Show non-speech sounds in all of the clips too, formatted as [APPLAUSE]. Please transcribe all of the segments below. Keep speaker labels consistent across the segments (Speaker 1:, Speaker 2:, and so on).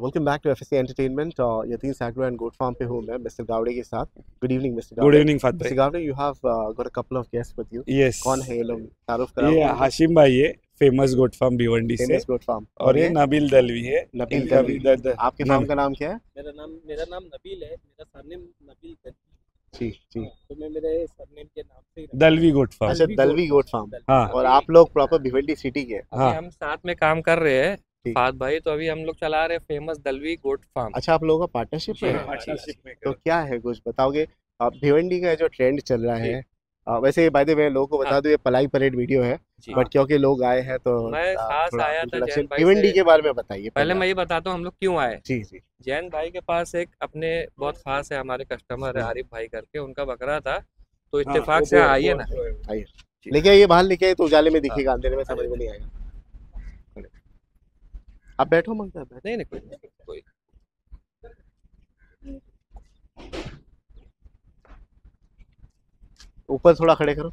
Speaker 1: Welcome back to FSC entertainment और Yatin Saigro and goat farm पे हूँ मैं मिस्टर गावड़े के साथ। Good evening mister
Speaker 2: good evening
Speaker 1: mister
Speaker 2: भाई
Speaker 1: Gawde you have got a couple of guests with you
Speaker 2: yes
Speaker 1: कौन है ये लोग? तारुफ
Speaker 2: करा
Speaker 1: ये
Speaker 2: हाशिम भाई है फ़ेमस गोट फार्म भिवंडी से।
Speaker 1: फ़ेमस गोट फार्म
Speaker 2: और ये नबील दलवी है।
Speaker 1: नबील दलवी। आपके
Speaker 2: ना-
Speaker 1: फार्म का नाम क्या है?
Speaker 3: मेरा नाम मेरा नाम नबील है मेरा सरनेम नबील है
Speaker 1: जी जी।
Speaker 3: तो मैं मेरे सरनेम के नाम से
Speaker 2: दलवी गोट फार्म
Speaker 1: अच्छा
Speaker 3: दलवी
Speaker 1: दलवी गोट फार्म
Speaker 2: हाँ।
Speaker 1: और आप लोग प्रॉपर भिवंडी सिटी के हैं।
Speaker 2: हाँ।
Speaker 3: हम साथ में काम कर रहे हैं। फात भाई तो अभी हम लोग चला रहे फ़ेमस दलवी गोट फार्म
Speaker 1: अच्छा आप लोगों का पार्टनरशिप है?
Speaker 3: हाँ।
Speaker 2: पार्टनरशिप में
Speaker 1: तो क्या है कुछ बताओगे? आप भिवंडी का जो ट्रेंड चल रहा है आ, वैसे बाय द वे लोगों को बता
Speaker 3: हाँ।
Speaker 1: दूँ ये पलाई परेड वीडियो है बट क्योंकि लोग आए हैं तो
Speaker 3: मैं खास आया था जैन भाई
Speaker 1: भिवंडी के बारे में बताइए
Speaker 3: पहले मैं ये बताता हूँ हम लोग क्यों आए?
Speaker 1: जी जी।
Speaker 3: जैन भाई के पास एक अपने बहुत खास है हमारे कस्टमर है आरिफ भाई करके उनका बकरा था तो
Speaker 2: इतफाक
Speaker 3: से आइए ना।
Speaker 1: आइए।
Speaker 3: जी।
Speaker 1: लेके आइए बाहर लेके आइए तो उजाले में दिखेगा अंधेरे में समझ में नहीं आएगा। आप बैठो मंगता बैठो।
Speaker 3: नहीं नहीं कोई नहीं, कोई
Speaker 1: ऊपर थोड़ा खड़े करो।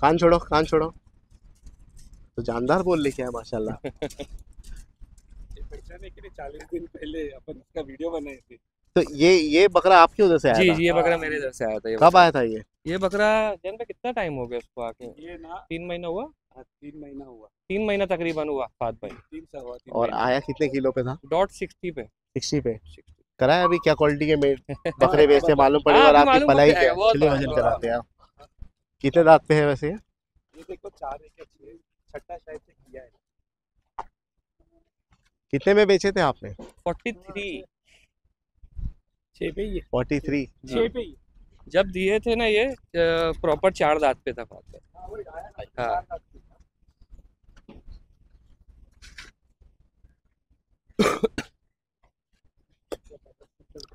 Speaker 1: कान छोड़ो कान छोड़ो। तो जानदार बोल लेके आया माशाल्लाह।
Speaker 2: पहचाने के लिए चालीस दिन पहले अपन इसका वीडियो बनाए थे।
Speaker 1: तो ये ये बकरा आपके उधर से आया
Speaker 3: जी
Speaker 1: था?
Speaker 3: जी ये बकरा मेरे इधर से आया था ये
Speaker 1: कब आया था ये?
Speaker 3: ये बकरा जैन भाई कितना टाइम हो गया उसको आके?
Speaker 2: ये ना
Speaker 3: तीन महीना हुआ?
Speaker 2: तीन महीना हुआ।
Speaker 3: तीन महीना तकरीबन हुआ फात भाई।
Speaker 2: तीन सा हुआ तीन
Speaker 1: और आया कितने किलो पे था?
Speaker 3: डॉट सिक्सटी पे।
Speaker 1: सिक्सटी पे?
Speaker 3: 60
Speaker 1: कराया अभी? क्या क्वालिटी के मेड [LAUGHS] बकरे बेचते मालूम पड़ेगा
Speaker 3: हाँ,
Speaker 1: और आपकी पलाई चलिए
Speaker 3: तो
Speaker 1: वज़न कराते हैं कितने दांत पे है वैसे? ये?
Speaker 2: देखो चार एक छठा शायद से किया है।
Speaker 1: कितने में बेचे थे आपने?
Speaker 3: फोर्टी थ्री
Speaker 2: छह पे ही है।
Speaker 1: फोर्टी थ्री
Speaker 2: छह पे ही
Speaker 3: जब दिए थे ना ये प्रॉपर चार दांत पे था। भाई
Speaker 2: हाँ, वही आया।
Speaker 3: हाँ।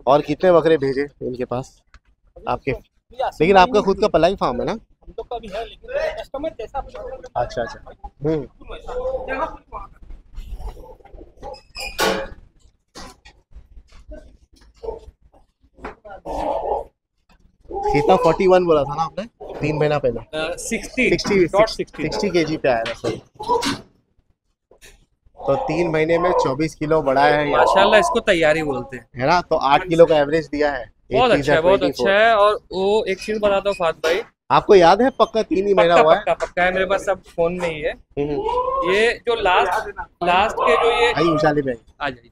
Speaker 1: और कितने बकरे भेजे इनके पास? आपके? लेकिन आपका खुद का पलाई फार्म है ना?
Speaker 3: हम लोग का है लेकिन कस्टमर जैसा
Speaker 1: अच्छा अच्छा। हम्म। कितना? फोर्टी वन बोला था ना आपने? तीन महीना पहले।
Speaker 3: सिक्सटी
Speaker 1: सिक्सटी
Speaker 3: सिक्सटी
Speaker 1: के जी पे आया था सर तो तीन महीने में चौबीस किलो बढ़ाया है
Speaker 3: माशाल्लाह इसको तैयारी बोलते हैं।
Speaker 1: है ना? तो आठ किलो का एवरेज दिया है।
Speaker 3: बहुत अच्छा है बहुत अच्छा है। और वो एक चीज़ बताता हूँ फात भाई।
Speaker 1: आपको याद है पक्का तीन ही महीना हुआ है?
Speaker 3: पक्का पक्का है मेरे पास सब फ़ोन में ही है।
Speaker 1: हम्म।
Speaker 3: ये जो लास्ट लास्ट के जो ये
Speaker 1: आई उजाले में। आई।
Speaker 3: आ जाइए।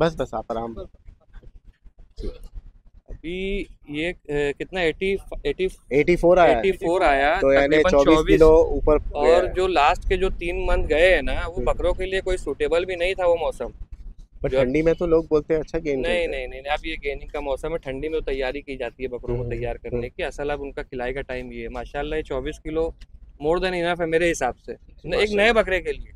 Speaker 1: बस बस आप आराम।
Speaker 3: अभी ये कितना एटी एटी
Speaker 1: 84 आया। है।
Speaker 3: एटी फोर आया
Speaker 1: तो यानी 24
Speaker 3: चौबीस
Speaker 1: किलो ऊपर
Speaker 3: और जो लास्ट के जो तीन मंथ गए हैं ना वो
Speaker 1: हम्म।
Speaker 3: बकरों के लिए कोई सूटेबल भी नहीं था वो मौसम।
Speaker 1: पर ठंडी में तो लोग बोलते हैं अच्छा गेन
Speaker 3: नहीं नहीं नहीं अब ये गेनिंग का मौसम है ठंडी में तो तैयारी की जाती है बकरों को
Speaker 1: हम्म,
Speaker 3: तैयार करने की। असल अब उनका खिलाई का टाइम ये है। माशाल्लाह चौबीस किलो मोर देन इनफ है मेरे हिसाब से। एक नए बकरे के लिए।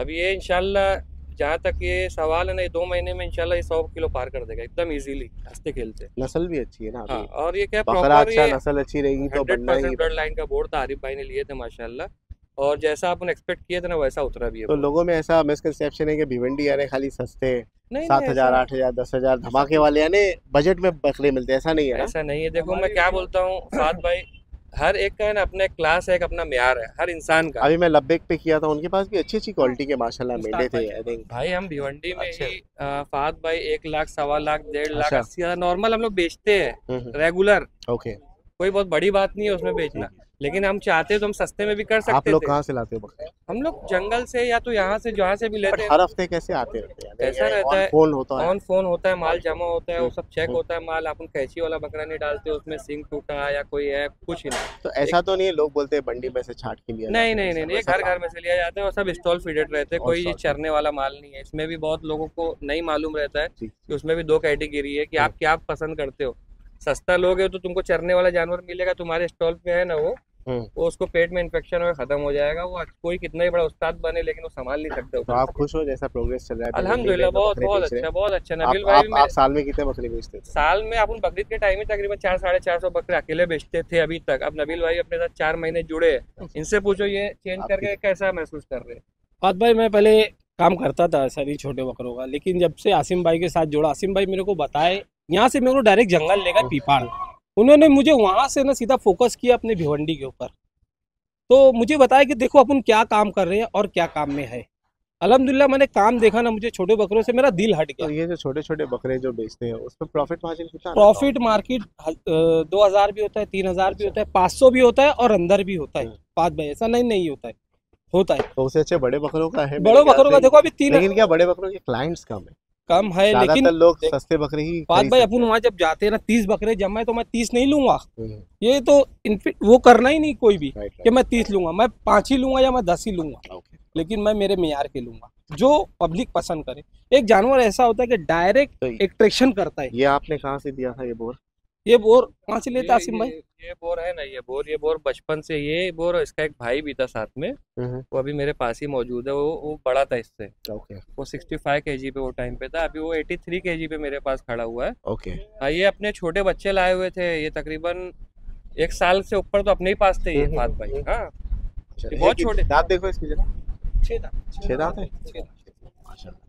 Speaker 3: अब ये इंशाल्लाह जहाँ तक ये सवाल है ना ये दो महीने में इंशाल्लाह ये सौ किलो पार कर देगा एकदम इजीली हँसते खेलते
Speaker 1: नस्ल भी अच्छी है ना
Speaker 3: हाँ और ये क्या प्रॉपर
Speaker 1: अच्छा
Speaker 3: ये
Speaker 1: नस्ल अच्छी रहेगी तो ही
Speaker 3: ब्लड लाइन का बोर्ड था आरिफ भाई ने लिए थे माशाल्लाह। और जैसा अपन एक्सपेक्ट किए थे ना वैसा उतरा भी है
Speaker 1: तो लोगों में ऐसा मिसकंसेप्शन है कि भिवंडी यानी खाली सस्ते सात हज़ार आठ हज़ार दस हज़ार धमाके वाले यानी बजट में बकरे मिलते हैं ऐसा नहीं है
Speaker 3: ऐसा नहीं है। देखो मैं क्या बोलता हूँ साथ भाई हर एक का है ना अपना एक क्लास है एक अपना म्यार है हर इंसान का।
Speaker 1: अभी मैं लब्बेक पे किया था उनके पास भी अच्छी अच्छी क्वालिटी के माशाल्लाह मिले थे आई थिंक
Speaker 3: भाई हम भिवंडी में
Speaker 1: अच्छा।
Speaker 3: ही फाहद भाई एक लाख सवा लाख डेढ़ लाख
Speaker 1: अच्छा।
Speaker 3: अस्सी हज़ार नॉर्मल हम लोग बेचते हैं रेगुलर
Speaker 1: ओके
Speaker 3: कोई बहुत बड़ी बात नहीं है उसमें बेचना। लेकिन हम चाहते तो हम सस्ते में भी कर सकते
Speaker 1: आप
Speaker 3: लोग
Speaker 1: कहाँ से लाते हो बकरे?
Speaker 3: हम लोग जंगल से या तो यहाँ से जहाँ से भी लेते हैं।
Speaker 1: हर हफ़्ते कैसे आते रहते हैं?
Speaker 3: ऐसा रहता है,
Speaker 1: फ़ोन होता है।
Speaker 3: ऑन फ़ोन होता है माल जमा होता है वो सब चेक
Speaker 1: हम्म।
Speaker 3: होता है माल अपन कैची वाला बकरा नहीं डालते उसमें सिंग टूटा या कोई है कुछ ही नहीं।
Speaker 1: तो ऐसा तो नहीं है लोग बोलते हैं बंडी में से छाट के लिए
Speaker 3: नहीं नहीं नहीं घर घर में से लिया जाता है और सब स्टॉल फीडेड रहते हैं कोई ये चरने वाला माल नहीं है। इसमें भी बहुत लोगों को नहीं मालूम रहता है। कि उसमें भी दो कैटेगरी है कि आप
Speaker 1: हम्म।
Speaker 3: क्या पसंद करते हो। सस्ता लोगे तो तुमको चरने वाला जानवर मिलेगा तुम्हारे स्टॉल पे है ना वो
Speaker 1: हम्म।
Speaker 3: वो उसको पेट में इन्फेक्शन हो खत्म हो जाएगा वो कोई कितना ही बड़ा उस्ताद बने लेकिन वो संभाल नहीं सकते
Speaker 1: तो आप खुश हो जैसा प्रोग्रेस चल रहा है?
Speaker 3: अल्हम्दुलिल्लाह बहुत बहुत अच्छा बहुत अच्छा नबील भाई
Speaker 1: आप, आप साल में कितने बकरे बेचते थे?
Speaker 3: साल में अपन बकरीद के टाइम में तकरीबन चार साढ़े चार सौ बकरे अकेले बेचते थे अभी तक। अब नबील भाई अपने साथ चार महीने जुड़े हैं इनसे पूछो ये चेंज करके कैसा महसूस कर रहे हैं?
Speaker 4: भाई मैं पहले काम करता था सभी छोटे बकरों का लेकिन जब से आसिम भाई के साथ जोड़ा आसिम भाई मेरे को बताए यहाँ से मेरे को डायरेक्ट जंगल लेकर पीपाड़ उन्होंने मुझे वहाँ से ना सीधा फोकस किया अपने भिवंडी के ऊपर। तो मुझे बताया कि देखो अपन क्या काम कर रहे हैं और क्या काम में है। अल्हम्दुलिल्लाह मैंने काम देखा ना मुझे छोटे बकरों से मेरा दिल हट गया
Speaker 1: तो
Speaker 4: गया।
Speaker 1: ये जो छोटे छोटे बकरे जो बेचते हैं उसमें प्रॉफिट मार्जिन कितना
Speaker 4: प्रॉफिट मार्केट दो हज़ार भी होता है तीन हज़ार भी होता है पाँच सौ भी होता है और अंदर भी होता है।
Speaker 1: पाँच
Speaker 4: बात भाई ऐसा नहीं नहीं होता है। होता है।
Speaker 1: तो उससे अच्छे बड़े बकरों का है
Speaker 4: बड़ों बकरों का देखो अभी तीन
Speaker 1: लेकिन क्या बड़े बकरों के क्लाइंट्स कम है?
Speaker 4: कम है लेकिन
Speaker 1: लोग सस्ते बकरे ही
Speaker 4: बात भाई अपन वहाँ जब जाते हैं ना तीस बकरे जमाए तो मैं तीस नहीं लूँगा।
Speaker 1: हम्म,
Speaker 4: ये तो वो करना ही नहीं कोई भी कि मैं तीस लूँगा मैं पाँच ही लूँगा या मैं दस ही लूँगा। लेकिन मैं मेरे मैार के लूँगा जो पब्लिक पसंद करे। एक जानवर ऐसा होता है कि डायरेक्ट एट्रेक्शन करता है।
Speaker 1: ये आपने कहाँ से दिया था ये बोर?
Speaker 4: ये बोर कहाँ से लेते आसिम भाई।
Speaker 3: ये- बोर है ना ये बोर ये बोर बचपन से ये बोर इसका एक भाई भी था साथ में। वो अभी मेरे पास ही मौजूद है वो वो बड़ा था इससे।
Speaker 1: ओके।
Speaker 3: वो 65 केजी पे वो टाइम पे था अभी वो 83 केजी पे मेरे पास खड़ा हुआ है।
Speaker 1: ओके।
Speaker 3: हाँ ये अपने छोटे बच्चे लाए हुए थे ये तकरीबन एक साल से ऊपर तो अपने ही पास थे ये फात भाई। हाँ।
Speaker 1: अच्छा,
Speaker 3: बहुत छोटे।
Speaker 1: दांत देखो इसकी जरा
Speaker 4: छह दांत।
Speaker 1: छह दांत है? माशाल्लाह।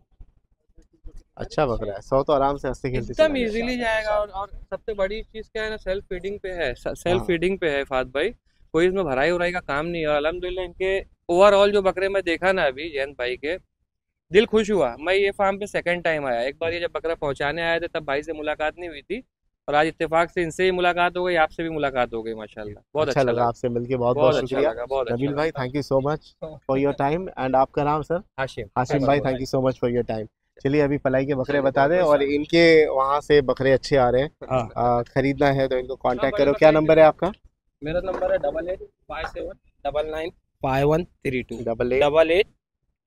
Speaker 1: अच्छा बकरा है। सौ तो आराम से हँसते खेलते
Speaker 3: एकदम इजीली जाएगा और और सबसे बड़ी चीज़ क्या है ना सेल्फ फीडिंग पे है सेल्फ
Speaker 1: हाँ।
Speaker 3: फीडिंग पे है फात भाई। कोई इसमें भराई उराई का काम नहीं है और इनके ओवरऑल जो बकरे मैं देखा ना अभी जयंत भाई के दिल खुश हुआ। मैं ये फार्म पे सेकंड टाइम आया। एक बार ये जब बकरा पहुँचाने आए थे तब भाई से मुलाकात नहीं हुई थी और आज इत्तेफाक से इनसे ही मुलाकात हो गई आपसे भी मुलाकात हो गई माशाल्लाह। बहुत
Speaker 1: अच्छा अच्छा लगा आपसे मिलके बहुत
Speaker 3: बहुत
Speaker 1: बहुत
Speaker 3: अच्छा
Speaker 1: शुक्रिया।
Speaker 3: अच्छा
Speaker 1: नबील भाई thank you so much for your time and आपका नाम सर
Speaker 3: हाशिम।
Speaker 1: हाशिम भाई thank you so much for your time चलिए अभी पलाई के बकरे बता दें और इनके वहाँ से बकरे अच्छे आ रहे हैं।
Speaker 4: हाँ।
Speaker 1: खरीदना है तो इनको कांटेक्ट करो। क्या नंबर है आपका?
Speaker 4: मेरा नंबर है double eight five seven double nine five one three two
Speaker 1: double eight
Speaker 4: double eight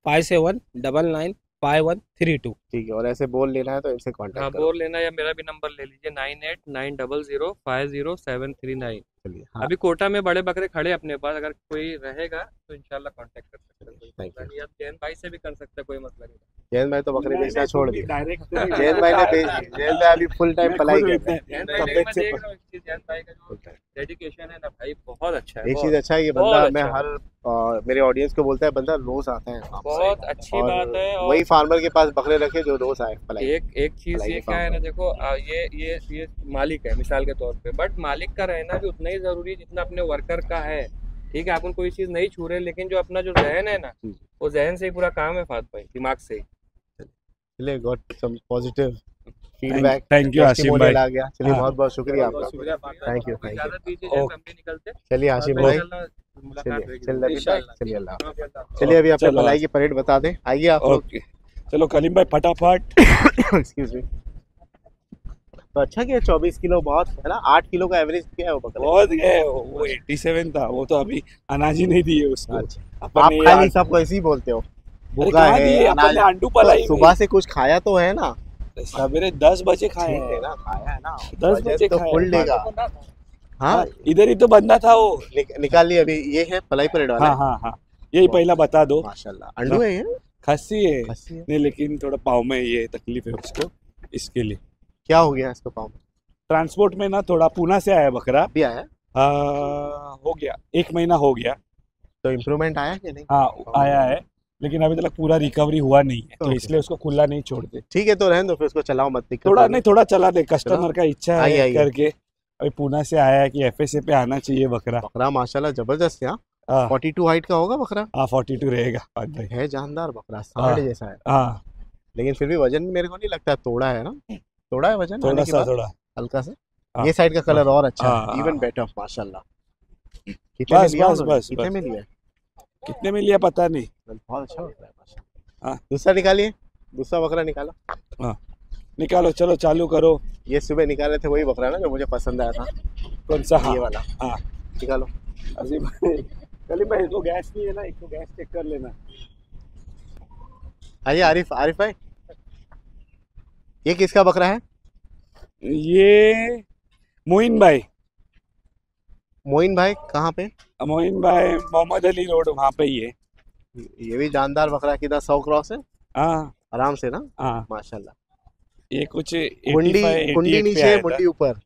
Speaker 4: five seven double nine five one three two
Speaker 1: ठीक है और ऐसे बोल लेना है तो इनसे
Speaker 3: हाँ
Speaker 1: कांटेक्ट करो।
Speaker 3: बोर लेना या मेरा भी नंबर ले लीजिए nine eight nine double zero five zero seven three nine
Speaker 1: चलिए हाँ।
Speaker 3: अभी कोटा में बड़े बकरे खड़े अपने पास अगर कोई रहेगा तो इनशाला कांटेक्ट कर सकते हैं जैन भाई से भी कर सकते हैं कोई मसला नहीं।
Speaker 1: जैन भाई तो बकरे बेचना छोड़ दिया जैन भाई ने बेच दी जैन भाई अभी फुल टाइम पलाई कर हैं।
Speaker 3: जैन भाई
Speaker 5: तबीयत
Speaker 3: मैं
Speaker 5: से
Speaker 3: देख रहा एक चीज़ जैन भाई का जो डेडिकेशन है ना भाई बहुत अच्छा है
Speaker 1: एक चीज़ अच्छा है ये बंदा
Speaker 3: अच्छा
Speaker 1: मैं हर आ, मेरे ऑडियंस को बोलता है बंदा रोज आता है
Speaker 3: बहुत अच्छी बात है और
Speaker 1: वही फार्मर के पास बकरे रखे जो रोज आए
Speaker 3: एक एक चीज़ ये क्या है ना देखो ये ये ये मालिक है मिसाल के तौर पे बट मालिक का रहना भी उतना ही ज़रूरी है जितना अपने वर्कर का है। ठीक है अपन कोई चीज़ नहीं छू रहे लेकिन जो अपना जो जहन है ना वो जहन से ही पूरा काम है फात भाई दिमाग से ही।
Speaker 1: चलिए got some positive feedback
Speaker 5: thank you Asim भाई
Speaker 1: आ गया। चलिए
Speaker 5: हाँ।
Speaker 1: बहुत बहुत शुक्रिया आपका।
Speaker 3: जैसे हम भी निकलते
Speaker 1: चलिए आशिम भाई चलिए अल्लाह चलिए अभी। की परेड बता दें। आइए आप लोग।
Speaker 5: चलो कलीम भाई फटाफट। [COUGHS]
Speaker 1: एक्सक्यूज मी तो अच्छा किया चौबीस किलो बहुत है ना? आठ किलो का एवरेज क्या है वो बकरा।
Speaker 5: बहुत गए वो 87 था वो तो अभी अनाज ही नहीं दिए उसको।
Speaker 1: अच्छा। आप खाली सबको ऐसे ही बोलते हो? भूखा है अनाज
Speaker 5: ने अंडू पलाई
Speaker 1: सुबह से कुछ खाया तो है ना?
Speaker 5: सवेरे दस बजे खाए
Speaker 1: है ना खाया है ना।
Speaker 5: दस बजे
Speaker 1: तो फुल लेगा हाँ।
Speaker 5: हाँ, इधर ही तो बंदा था वो।
Speaker 1: निक, निकाल लिए अभी ये है पलाई परेड वाला?
Speaker 5: हाँ हाँ हाँ। यही पहला बता दो।
Speaker 1: माशाल्लाह। अंडू है।
Speaker 5: है।
Speaker 1: खस्सी है।
Speaker 5: नहीं लेकिन थोड़ा पाव में ये तकलीफ़ है उसको इसके लिए।
Speaker 1: क्या हो गया इसको पाँव? में
Speaker 5: ट्रांसपोर्ट में ना थोड़ा पूना से आया बकरा।
Speaker 1: अभी आया?
Speaker 5: आ, हो गया एक महीना हो गया।
Speaker 1: तो इम्प्रूवमेंट आया कि नहीं?
Speaker 5: हाँ आया है लेकिन अभी तक पूरा रिकवरी हुआ नहीं है तो. इसलिए उसको खुला नहीं छोड़ते
Speaker 1: ठीक है तो रहने दो फिर उसको चलाओ मत
Speaker 5: थोड़ा नहीं थोड़ा चला दे कस्टमर का इच्छा
Speaker 1: आइए,
Speaker 5: है
Speaker 1: आइए।
Speaker 5: करके। अभी पूना से आया है कि एफ़ पे आना चाहिए बकरा।
Speaker 1: बकरा माशाल्लाह ज़बरदस्त है। फोर्टी टू हाइट का होगा बकरा?
Speaker 5: हाँ फोर्टी टू रहेगा हाँ
Speaker 1: है जानदार बकरा
Speaker 5: हाँ।
Speaker 1: जैसा है।
Speaker 5: हाँ।
Speaker 1: लेकिन फिर भी वज़न मेरे को नहीं लगता तोड़ा है ना? तोड़ा है वज़न?
Speaker 5: थोड़ा सा थोड़ा।
Speaker 1: हल्का से?
Speaker 5: हाँ।
Speaker 1: ये साइड का कलर और अच्छा
Speaker 5: हाँ,
Speaker 1: है इवन
Speaker 5: हाँ।
Speaker 1: बेटर माशाल्लाह। कितने में लिया कितने में लिया?
Speaker 5: कितने में लिया पता नहीं।
Speaker 1: बहुत अच्छा होता है माशाल्लाह।
Speaker 5: हाँ।
Speaker 1: दूसरा निकालिए। दूसरा बकरा निकालो।
Speaker 5: निकालो चलो चालू करो।
Speaker 1: ये सुबह निकाले थे वही बकरा ना जो मुझे पसंद आया था।
Speaker 5: कौन सा? हाँ
Speaker 1: ये वाला।
Speaker 5: हाँ।
Speaker 1: निकालो।
Speaker 5: भाई कलीम भाई इसको गैस नहीं है ना इसको गैस चेक कर लेना।
Speaker 1: आइए आरिफ आरिफ भाई। ये किसका बकरा है?
Speaker 5: ये मोइन भाई।
Speaker 1: मोइन भाई कहाँ पे?
Speaker 5: मोइन भाई मोहम्मद अली रोड वहाँ पे ही है।
Speaker 1: ये भी जानदार बकरा किधर सौ क्रॉस है?
Speaker 5: हाँ।
Speaker 1: आराम से ना?
Speaker 5: हाँ।
Speaker 1: माशाल्लाह।
Speaker 5: ये कुछ
Speaker 1: कुंडी कुंडी नीचे मुंडी ऊपर।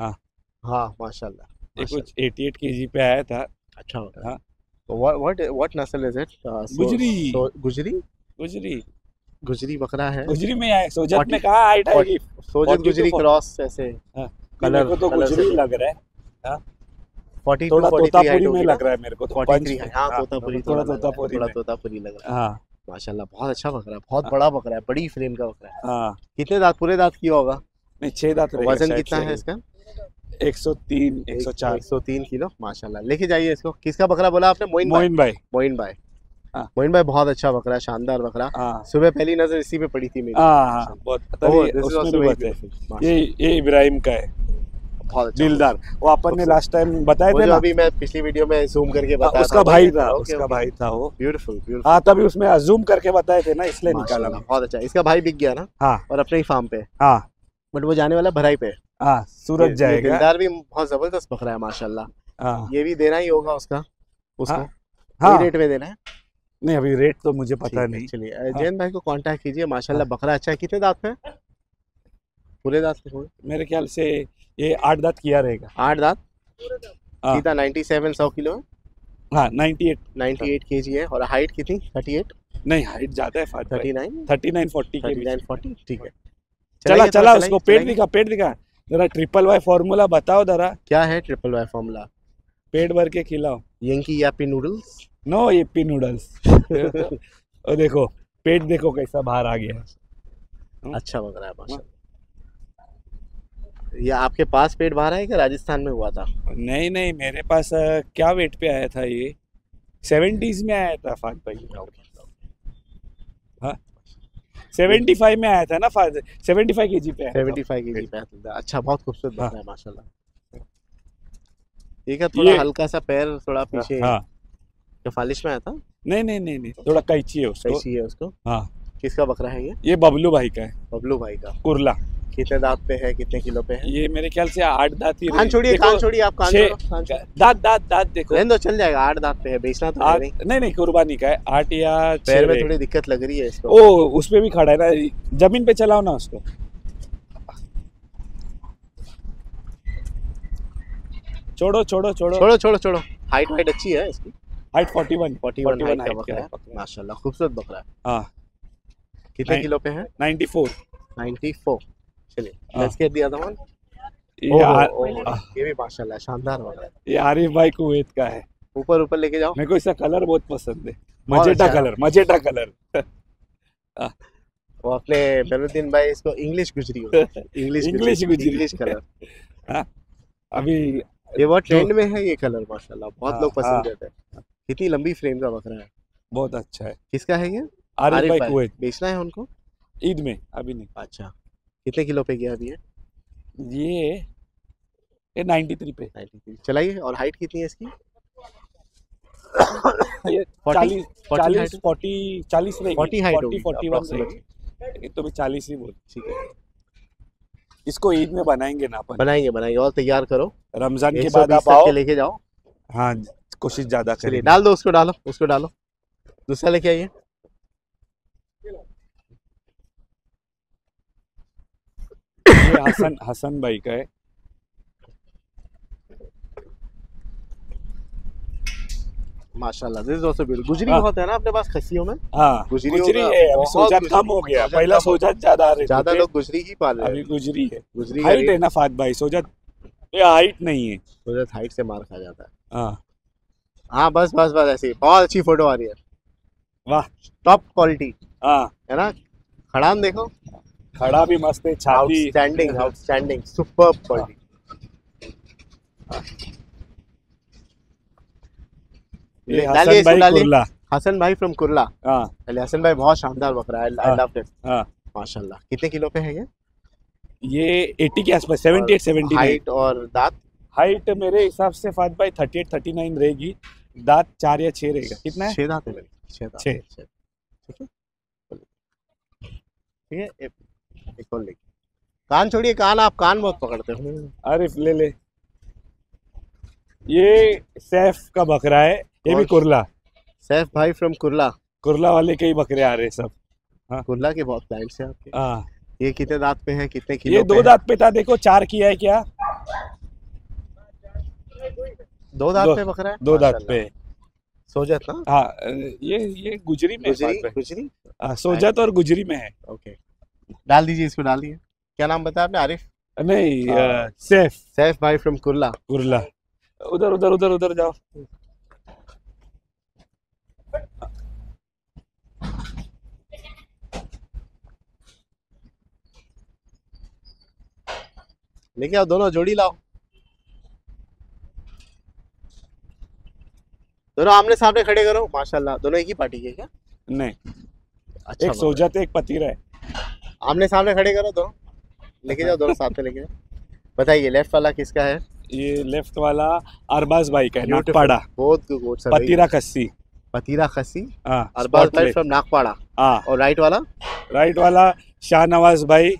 Speaker 5: हाँ।
Speaker 1: हाँ माशाल्लाह।
Speaker 5: ये। कुछ 88 केजी पे आया था।
Speaker 1: अच्छा। है।
Speaker 5: हाँ।
Speaker 1: तो नस्ल it? Uh,
Speaker 5: गुजरी।
Speaker 1: गुजरी?
Speaker 5: गुजरी।
Speaker 1: गुजरी बकरा है।
Speaker 5: गुजरी में सोजत में
Speaker 1: Forty-
Speaker 5: कहाँ हाइट आएगी
Speaker 1: सोजत गुजरी क्रॉस ऐसे।
Speaker 5: हाँ।
Speaker 1: कलर
Speaker 5: को तो गुजरी लग रहा है।
Speaker 1: फोर्टी
Speaker 5: थोड़ा
Speaker 1: फोर्टी थ्री हाइट
Speaker 5: तोतापुरी में लग रहा है मेरे को तो
Speaker 1: फोर्टी। हाँ
Speaker 5: हाँ,
Speaker 1: तोतापुरी
Speaker 5: थोड़ा
Speaker 1: लग रहा
Speaker 5: तोतापुरी
Speaker 1: थोड़ा तोतापुरी लग रहा माशाल्लाह बहुत अच्छा बकरा है बहुत बड़ा बकरा है बड़ी फ्रेम का बकरा है।
Speaker 5: हाँ।
Speaker 1: कितने दांत पूरे दांत किया होगा?
Speaker 5: नहीं छह दांत
Speaker 1: वज़न कितना है इसका?
Speaker 5: 103 104
Speaker 1: एक सौ चार। एक सौ तीन किलो माशाल्लाह। लेके जाइए इसको। किसका बकरा बोला आपने? मोइन भाई।
Speaker 5: मोइन भाई।
Speaker 1: मोइन भाई। मोइन भाई बहुत अच्छा बकरा है शानदार बकरा।
Speaker 5: हाँ।
Speaker 1: सुबह पहली नज़र इसी पे पड़ी थी मेरी।
Speaker 5: हाँ हाँ। बहुत.
Speaker 1: माशाल्लाह,
Speaker 5: ये ये इब्राहिम का है।
Speaker 1: बहुत अच्छा।
Speaker 5: दिलदार। वो अपन ने लास्ट टाइम बताए
Speaker 1: वो
Speaker 5: थे
Speaker 1: अभी मैं पिछली वीडियो में जूम करके
Speaker 5: हाँ,
Speaker 1: बताया
Speaker 5: उसका भाई था उसका भाई था वो।
Speaker 1: ब्यूटीफुल ब्यूटीफुल
Speaker 5: हाँ तभी उसमें जूम करके बताए थे ना इसलिए निकाला
Speaker 1: बहुत अच्छा। इसका भाई बिक गया ना?
Speaker 5: हाँ।
Speaker 1: और अपने ही फार्म पे।
Speaker 5: हाँ।
Speaker 1: बट वो जाने वाला भराई पे।
Speaker 5: हाँ सूरज जाएगा।
Speaker 1: दिलदार भी बहुत ज़बरदस्त बकरा है माशाल्लाह।
Speaker 5: हाँ।
Speaker 1: ये भी देना ही होगा उसका उसको।
Speaker 5: हाँ, हाँ।
Speaker 1: रेट में देना है।
Speaker 5: नहीं अभी रेट तो मुझे पता नहीं।
Speaker 1: चलिए अ, जयंत भाई को कांटेक्ट कीजिए माशाल्लाह बकरा अच्छा है। कितने दांत है? पूरे दांत होंगे?
Speaker 5: मेरे ख्याल से ये आठ दांत किया रहेगा।
Speaker 1: आठ दांत?
Speaker 5: हाँ।
Speaker 1: सीधा 97 सौ किलो है?
Speaker 5: हाँ 98
Speaker 1: 98 केजी है। और हाइट कितनी? 38
Speaker 5: नहीं हाइट ज़्यादा है फात
Speaker 1: 39
Speaker 5: थर्टी नाइन फोर्टी के बीच।
Speaker 1: 39 40 ठीक है।
Speaker 5: चला चला उसको पेट दिखा पेट दिखा। जरा ट्रिपल वाई फॉर्मूला बताओ जरा।
Speaker 1: क्या है ट्रिपल वाई फॉर्मूला
Speaker 5: पेट भर के खिलाओ।
Speaker 1: Yankee Yippee noodles
Speaker 5: no Yippee noodles [LAUGHS] और देखो पेट देखो कैसा बाहर आ गया हाँ।
Speaker 1: अच्छा बक रहा है माशाल्लाह। ये आपके पास पेट बाहर है कि राजस्थान में हुआ था?
Speaker 5: नहीं नहीं मेरे पास क्या वेट पे आया था ये? सेवेंटीज में आया था फात भाई। हाँ। सेवेंटी फाइव में आया था ना फात सेवेंटी फाइव के जी पे आया था।
Speaker 1: 75 केजी पे है। अच्छा बहुत खूबसूरत
Speaker 5: हाँ।
Speaker 1: रहा है माशाल्लाह। ये क्या थोड़ा हल्का सा पैर थोड़ा पीछे
Speaker 5: हाँ।
Speaker 1: क्या फालिश में आया था?
Speaker 5: नहीं नहीं नहीं नहीं थोड़ा कैची है उसको।
Speaker 1: कैसी है उसको?
Speaker 5: हाँ।
Speaker 1: किसका बकरा है ये?
Speaker 5: ये बबलू भाई का है।
Speaker 1: बबलू भाई का।
Speaker 5: कुरला।
Speaker 1: कितने दांत पे है कितने किलो पे है?
Speaker 5: ये मेरे ख्याल से आठ दांत ही
Speaker 1: कान छोड़िए कान छोड़िए आप कान
Speaker 5: दांत दांत दांत देखो।
Speaker 1: रहने दो चल जाएगा आठ दांत पे है बेचना तो नहीं।
Speaker 5: नहीं नहीं कुर्बानी का है। आठ या
Speaker 1: पैर में थोड़ी दिक्कत लग रही है इसको।
Speaker 5: ओ उस पे भी खड़ा है ना ज़मीन पे चलाओ ना उसको। छोड़ो छोड़ो छोड़ो।
Speaker 1: छोड़ो छोड़ो छोड़ो। हाइट वाइट अच्छी है इसकी।
Speaker 5: हाइट 41
Speaker 1: 41
Speaker 5: 41
Speaker 1: हाइट का बकरा है?
Speaker 5: है
Speaker 1: माशाल्लाह खूबसूरत बकरा है।
Speaker 5: हाँ।
Speaker 1: कितने किलो पे है?
Speaker 5: 94
Speaker 1: 94 चलिए
Speaker 5: हाँ।
Speaker 1: Let's get the other one
Speaker 5: ये
Speaker 1: ये भी माशाल्लाह शानदार बकरा है।
Speaker 5: ये आरिफ भाई कुवैत का है।
Speaker 1: ऊपर ऊपर लेके जाओ।
Speaker 5: मेरे को इसका कलर बहुत पसंद है। मजेटा कलर मजेटा कलर
Speaker 1: वो अपने मेहरुद्दीन भाई इसको इंग्लिश गुजरी हो इंग्लिश
Speaker 5: English गुजरी।
Speaker 1: इंग्लिश कलर
Speaker 5: अभी
Speaker 1: ये बहुत ट्रेंड में है ये कलर माशाल्लाह बहुत
Speaker 5: हाँ,
Speaker 1: लोग पसंद
Speaker 5: हाँ।
Speaker 1: करते हैं। कितनी लंबी फ्रेम का बकरा है?
Speaker 5: बहुत अच्छा है।
Speaker 1: किसका है ये?
Speaker 5: आरिफ भाई। कुवैत।
Speaker 1: बेचना है उनको?
Speaker 5: ईद में अभी नहीं।
Speaker 1: अच्छा। कितने किलो पे गया अभी ये?
Speaker 5: ये ये 93 पे।
Speaker 1: 93 चलाइए और हाइट कितनी है इसकी?
Speaker 5: ये
Speaker 1: 40
Speaker 5: चालीस
Speaker 1: 40
Speaker 5: चालीस
Speaker 1: height?
Speaker 5: फोर्टी चालीस रहेगी
Speaker 1: 40 height
Speaker 5: फोर्टी फोर्टी वन तो भी चालीस ही बोल।
Speaker 1: ठीक है।
Speaker 5: इसको ईद में बनाएँगे ना अपन।
Speaker 1: बनाएँगे बनाएँगे। और तैयार करो।
Speaker 5: रमज़ान के
Speaker 1: 120
Speaker 5: बाद आप आओ।
Speaker 1: लेके जाओ।
Speaker 5: हाँ कोशिश ज़्यादा करेंगे।
Speaker 1: डाल दो उसको डालो उसको डालो। दूसरा लेके आइए।
Speaker 5: हसन हसन भाई का है।
Speaker 1: माशाल्लाह दिस आल्सो ब्यूटीफुल गुजरी
Speaker 5: हाँ।
Speaker 1: बहुत है ना अपने पास खस्सियों में?
Speaker 5: हाँ
Speaker 1: गुजरी
Speaker 5: गुजरी है अभी सोजत कम हो गया पहला सोजत ज़्यादा आ रहे
Speaker 1: ज़्यादा लोग गुजरी ही पाल। रहे
Speaker 5: अभी गुजरी है।
Speaker 1: गुजरी
Speaker 5: हाइट है। ना फात भाई सोजत ये हाइट नहीं है।
Speaker 1: सोजत हाइट से मार खा जाता है।
Speaker 5: हाँ।
Speaker 1: हाँ बस बस बस ऐसी बहुत अच्छी फ़ोटो आ रही है।
Speaker 5: वाह।
Speaker 1: टॉप क्वालिटी
Speaker 5: हाँ।
Speaker 1: है ना? खड़ान देखो।
Speaker 5: खड़ा भी मस्त है छाती।
Speaker 1: आउटस्टैंडिंग आउटस्टैंडिंग सुपर क्वालिटी
Speaker 5: ये
Speaker 1: डालिए
Speaker 5: हसन भाई कुरला।
Speaker 1: हसन भाई फ्रॉम कुरला।
Speaker 5: हाँ।
Speaker 1: हसन भाई बहुत शानदार बकरा है। आई। लव इट
Speaker 5: हाँ।
Speaker 1: माशाल्लाह। कितने किलो पे है ये?
Speaker 5: ये 80 के आसपास 78 79
Speaker 1: हाइट और दांत?
Speaker 5: हाइट मेरे हिसाब से फात भाई 38 39 रहेगी। दांत चार या छह रहेगा। कितना है?
Speaker 1: छह दांत है मेरे। छह दांत
Speaker 5: छह।
Speaker 1: छह। ठीक है? ठीक है एक और लेके। कान छोड़िए कान आप कान बहुत पकड़ते हो।
Speaker 5: अरे ले ले। ये सैफ का बकरा है ये भी कुरला।
Speaker 1: सैफ भाई फ्रॉम कुरला।
Speaker 5: कुरला वाले के ही बकरे आ रहे हैं सब। हाँ।
Speaker 1: कुरला के बहुत क्लाइंट्स हैं आपके।
Speaker 5: हाँ।
Speaker 1: ये कितने दांत पे है कितने किलो
Speaker 5: ये दो? दांत पे था देखो चार किया है क्या?
Speaker 1: दो दांत पे बकरा है?
Speaker 5: दो दांत पे।
Speaker 1: सोजत ना
Speaker 5: हाँ ये ये गुजरी में
Speaker 1: गुजरी? गुजरी?
Speaker 5: हाँ, सोजत और गुजरी में है।
Speaker 1: ओके। डाल दीजिए इसको डाल दीजिए। क्या नाम बताया आपने? आरिफ?
Speaker 5: नहीं
Speaker 1: हाँ।
Speaker 5: सेफ़।
Speaker 1: सैफ भाई फ्रॉम कुर्ला।
Speaker 5: कुर्ला। उधर उधर उधर उधर जाओ।
Speaker 1: लेके आओ दोनों जोड़ी लाओ। दोनों आमने सामने खड़े करो। माशाल्लाह दोनों एक ही पार्टी के क्या?
Speaker 5: नहीं।
Speaker 1: अच्छा
Speaker 5: एक
Speaker 1: बात।
Speaker 5: सोजत एक पतीरा है
Speaker 1: आमने सामने खड़े करो दोनों। लेके जाओ दोनों साथ में लेके जाओ। बताइए लेफ़्ट वाला किसका है?
Speaker 5: ये लेफ़्ट वाला अरबाज भाई का है नागपाड़ा।
Speaker 1: बहुत गुड सर
Speaker 5: पतीरा कस्सी
Speaker 1: पतीरा खसी
Speaker 5: हाँ
Speaker 1: अरबाज भाई फ्रॉम नागपाड़ा।
Speaker 5: हाँ।
Speaker 1: और राइट वाला?
Speaker 5: राइट वाला शाहनवाज भाई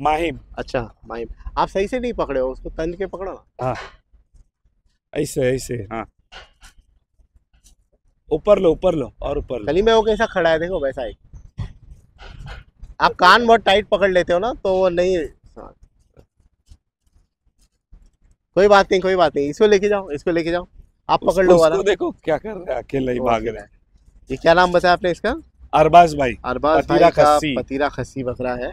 Speaker 5: माहिम।
Speaker 1: अच्छा माइम आप सही से नहीं पकड़े हो उसको तन के पकड़ो ना। हाँ।
Speaker 5: ऐसे ऐसे हाँ। ऊपर लो ऊपर लो और ऊपर लो।
Speaker 1: गली में वो कैसा खड़ा है देखो वैसा ही। आप कान बहुत टाइट पकड़ लेते हो ना तो वो नहीं हाँ। कोई बात नहीं कोई बात नहीं इसको लेके जाओ इसको लेके जाओ। आप पकड़ लो वाला।
Speaker 5: देखो क्या कर रहा है अकेला ही भाग रहा है।
Speaker 1: ये क्या नाम बताया आपने इसका?
Speaker 5: अरबाज भाई।
Speaker 1: अरबाज
Speaker 5: पतीरा खस्सी।
Speaker 1: पतीरा खस्सी बकरा है।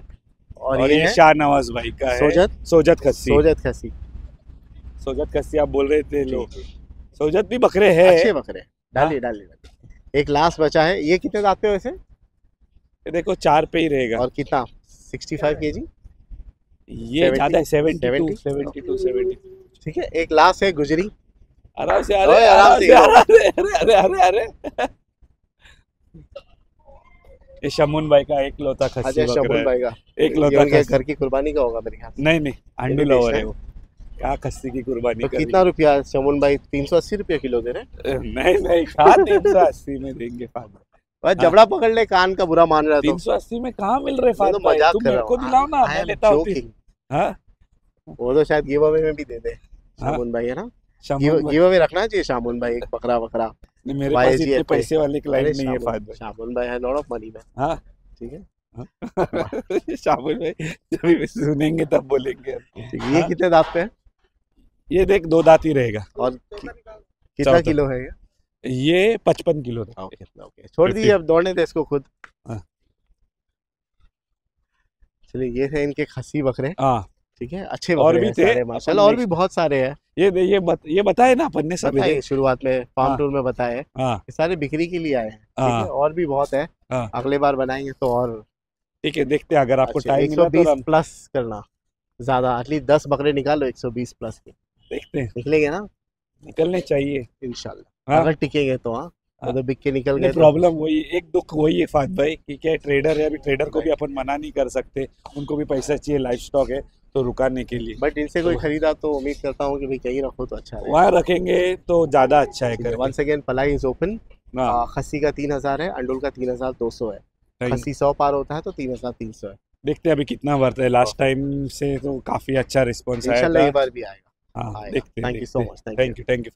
Speaker 1: और,
Speaker 5: और
Speaker 1: ये
Speaker 5: ये
Speaker 1: है
Speaker 5: शाहनवाज भाई का है।
Speaker 1: सोजत।
Speaker 5: सोजत खस्सी।
Speaker 1: सोजत खस्सी।
Speaker 5: सोजत खस्सी आप बोल रहे थे लोग सोजत भी बकरे है।
Speaker 1: अच्छे बकरे। डालिए डालिए डालिए। एक लास्ट बचा है। ये कितने दांत पे वैसे?
Speaker 5: ये देखो चार पे ही रहेगा।
Speaker 1: और कितना? 65 केजी
Speaker 5: ये ज़्यादा है सेवेंटी सेवेंटी टू सेवेंटी
Speaker 1: ठीक है एक लास्ट है गुजरी।
Speaker 5: आराम से अरे
Speaker 1: आराम
Speaker 5: आराम
Speaker 1: से।
Speaker 5: से अरे अरे अरे अरे [LAUGHS] ये शमुन भाई का एक लोता खस्सी
Speaker 1: अजय
Speaker 5: बकरा
Speaker 1: शमुन भाई का।
Speaker 5: एक लोता
Speaker 1: घर की कुर्बानी का होगा मेरे ख्याल
Speaker 5: नहीं नहीं अंडू लवर
Speaker 1: है।
Speaker 5: है। वो। क्या खस्सी की कुर्बानी
Speaker 1: तो कितना रुपया शमुन भाई तीन सौ अस्सी रुपये किलो दे रहे [LAUGHS]
Speaker 5: नहीं नहीं तीन सौ अस्सी में देंगे फादर।
Speaker 1: बस जबड़ा पकड़ ले कान का बुरा मान रहा
Speaker 5: तीन
Speaker 1: तो।
Speaker 5: सौ अस्सी में कहा मिल रहे
Speaker 1: तो
Speaker 5: फादर?
Speaker 1: मज़ाक
Speaker 5: तुम
Speaker 1: कर
Speaker 5: मेरे को दिलाओ ना मैं लेता हूँ हाँ?
Speaker 1: वो तो शायद गिव अवे में भी दे दे।
Speaker 5: हाँ।
Speaker 1: शामुन भाई है ना? गिव अवे रखना चाहिए शामुन भाई एक बकरा बकरा।
Speaker 5: मेरे पास इतने पैसे वाले क्लाइंट नहीं है फादर।
Speaker 1: शामुन भाई है लॉट ऑफ़ मनी में।
Speaker 5: हाँ।
Speaker 1: ठीक है? [LAUGHS]
Speaker 5: शामुन भाई जब सुनेंगे तब बोलेंगे।
Speaker 1: ये
Speaker 5: हाँ।
Speaker 1: कितने दांत पे है?
Speaker 5: ये देख दो दांत ही रहेगा।
Speaker 1: और कितना किलो है ये?
Speaker 5: ये पचपन किलो था।
Speaker 1: Okay okay. छोड़ दीजिए अब दौड़ने दे इसको खुद।
Speaker 5: हाँ।
Speaker 1: चलिए ये थे इनके खसी बकरे।
Speaker 5: हाँ।
Speaker 1: ठीक है अच्छे
Speaker 5: और भी थे,
Speaker 1: माशाल्लाह और भी बहुत सारे हैं।
Speaker 5: ये दे- ये बत, ये बताए ना अपन ने सब
Speaker 1: शुरुआत में फार्म
Speaker 5: हाँ।
Speaker 1: टूर में बताए।
Speaker 5: हाँ।
Speaker 1: ये सारे बिक्री के लिए आए हैं। और भी बहुत है।
Speaker 5: हाँ।
Speaker 1: अगले बार बनाएँगे तो और।
Speaker 5: ठीक है देखते हैं अगर आपको
Speaker 1: अच्छे
Speaker 5: टाइम मिला तो
Speaker 1: 120 प्लस करना। ज़्यादा एटलीस्ट दस बकरे निकालो 120 प्लस के।
Speaker 5: देखते हैं।
Speaker 1: निकलेंगे ना?
Speaker 5: निकलने चाहिए।
Speaker 1: इंशाल्लाह।
Speaker 5: हाँ।
Speaker 1: अगर टिकेंगे तो हाँ।
Speaker 5: हाँ।
Speaker 1: अगर बिक के निकल गए तो।
Speaker 5: प्रॉब्लम वही एक दुख वही है फात भाई कि क्या ट्रेडर है अभी ट्रेडर को भी अपन मना नहीं कर सकते। उनको भी पैसा चाहिए लाइफ स्टॉक है तो रुकाने के लिए।
Speaker 1: बट इनसे कोई
Speaker 5: तो-
Speaker 1: खरीदा तो उम्मीद करता हूँ कि भाई कहीं रखो तो अच्छा है
Speaker 5: वहाँ रखेंगे तो ज़्यादा अच्छा है
Speaker 1: once again play is open खस्सी का तीन हज़ार है अंडोल का तीन हज़ार दो सौ है। खसी सौ पार होता है तो तीन हज़ार तीन सौ है।
Speaker 5: देखते हैं अभी कितना वर्थ है। लास्ट टाइम से तो काफ़ी अच्छा रिस्पॉन्स आया
Speaker 1: बार भी आएगा।
Speaker 5: हाँ
Speaker 1: आएगा
Speaker 5: देखते हैं
Speaker 1: थैंक यू सो
Speaker 5: देखते हैं।
Speaker 1: Much thank you
Speaker 5: thank you thank you